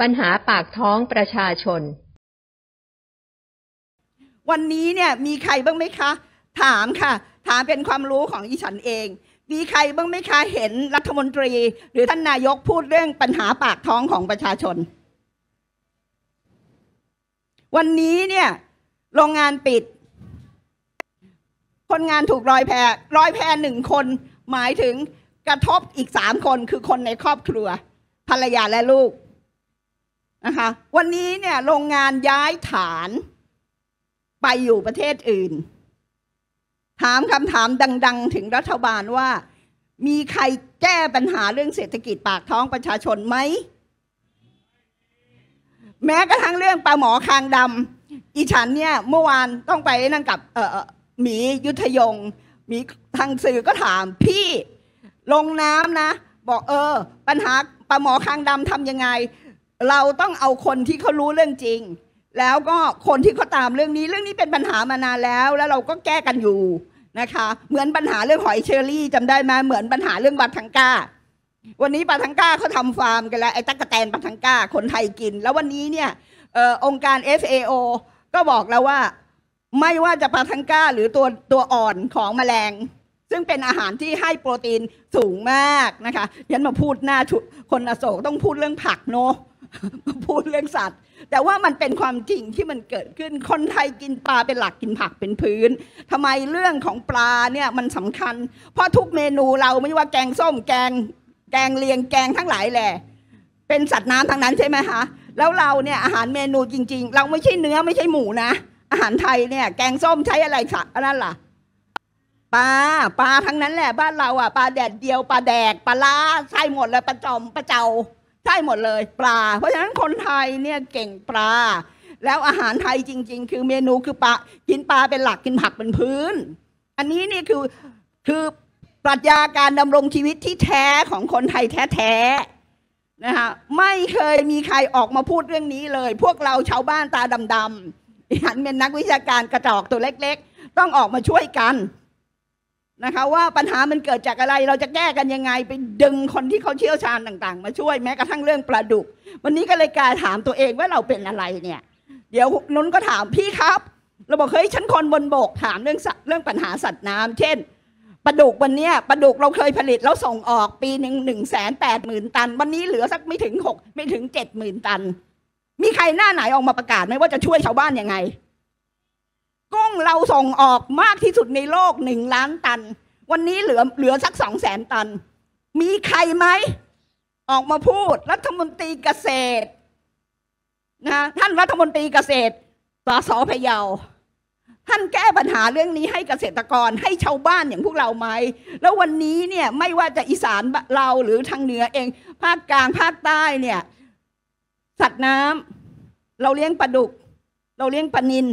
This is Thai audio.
ปัญหาปากท้องประชาชน วันนี้เนี่ยมีใครบ้างไหมคะ ถามค่ะ ถามเป็นความรู้ของอีฉันเอง มีใครบ้างไหมคะเห็นรัฐมนตรี หรือท่านนายกพูดเรื่องปัญหาปากท้องของประชาชน วันนี้เนี่ยโรงงานปิด คนงานถูกรอยแพรรอยแพรหนึ่งคน หมายถึงกระทบอีกสามคนคือคนในครอบครัว ภรรยาและลูก นะคะวันนี้เนี่ยโรงงานย้ายฐานไปอยู่ประเทศอื่น ถามคำถามดัง ๆ ถึงรัฐบาลว่า มีใครแก้ปัญหาเรื่องเศรษฐกิจปากท้องประชาชนไหม แม้กระทั่งเรื่องปลาหมอคางดำอีฉันเนี่ยเมื่อวานต้องไปนั่งกับเออหมียุทธยงมีทางสื่อก็ถามพี่ลงน้ำนะ บอกเออ ปัญหาปลาหมอคางดำทำยังไง เราต้องเอาคนที่เขารู้เรื่องจริง แล้วก็คนที่เขาตามเรื่องนี้เรื่องนี้เป็นปัญหามานานแล้ว แล้วเราก็แก้กันอยู่นะคะ เหมือนปัญหาเรื่องหอยเชอรี่จำได้ไหมเหมือนปัญหาเรื่องบัตทังก้า วันนี้ปาทังก้าเขาทำฟาร์มกันแล้วไอ้ตั๊กแตนปาทังก้าคนไทยกิน แล้ววันนี้เนี่ยออองค์การ FAO ก็บอกแล้วว่าไม่ว่าจะปาทังก้าหรือตัวตัวอ่อนของแมลง ซึ่งเป็นอาหารที่ให้โปรตีนสูงมากนะคะยันมาพูดหน้าคนอโศกต้องพูดเรื่องผักเนาะ พูดเรื่องสัตว์ แต่ว่ามันเป็นความจริงที่มันเกิดขึ้น คนไทยกินปลาเป็นหลักกินผักเป็นพื้นทำไมเรื่องของปลาเนี่ยมันสำคัญ เพราะทุกเมนูเราไม่ว่าแกงส้มแกง แกงเลียงแกงทั้งหลายแหละเป็นสัตว์น้ำทั้งนั้นใช่ไหมคะแล้วเราเนี่ยอาหารเมนูจริง ๆ เราไม่ใช่เนื้อไม่ใช่หมูนะอาหารไทยเนี่ยแกงส้มใช้อะไรสักนั่นล่ะปลาปลาทั้งนั้นแหละบ้านเราอะปลาแดดเดียวปลาแดกปลาล้าใช่หมดเลยปลาจอมปลาเจ้า ใช่หมดเลยปลา เพราะฉะนั้นคนไทยเนี่ยเก่งปลา แล้วอาหารไทยจริง ๆ คือเมนูคือปลากินปลาเป็นหลักกินผักเป็นพื้น อันนี้นี่คือคือปรัชญาการดำรงชีวิตที่แท้ของคนไทยแท้ๆนะคะไม่เคยมีใครออกมาพูดเรื่องนี้เลย พวกเราชาวบ้านตาดำๆหันเป็นนักวิชาการกระจอกตัวเล็ก ๆ ต้องออกมาช่วยกัน นะคะว่าปัญหามันเกิดจากอะไรเราจะแก้กันยังไงไปดึงคนที่เขาเชี่ยวชาญต่างๆ มาช่วยแม้กระทั่งเรื่องปลาดุก วันนี้ก็เลยกาถามตัวเองว่าเราเป็นอะไรเนี่ย เดี๋ยวนุ้นก็ถามพี่ครับ เราบอกเฮ้ยฉันคนบนบกถามเรื่องเรื่องปัญหาสัตว์น้ำเช่นปลาดุกวันนี้ปลาดุกเราเคยผลิตแล้วส่งออกปีหนึ่งหนึ่งแสนแปดหมื่นตัน วันนี้เหลือสักไม่ถึงหกไม่ถึงเจ็ดหมื่นตัน มีใครหน้าไหนออกมาประกาศไหมว่าจะช่วยชาวบ้านยังไง เราส่งออกมากที่สุดในโลกหนึ่งล้านตัน วันนี้เหลือเหลือสักสองแสนตัน มีใครไหม ออกมาพูด รัฐมนตรีเกษตรนะท่านรัฐมนตรีเกษตรสสพยาท่านแก้ปัญหาเรื่องนี้ให้เกษตรกรให้ชาวบ้านอย่างพวกเราไหม แล้ววันนี้เนี่ยไม่ว่าจะอีสานเราหรือทางเหนือเอง ภาคกลางภาคใต้เนี่ย สัตว์น้ำเราเลี้ยงปลาดุก เราเลี้ยงปลานิน